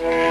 Bye.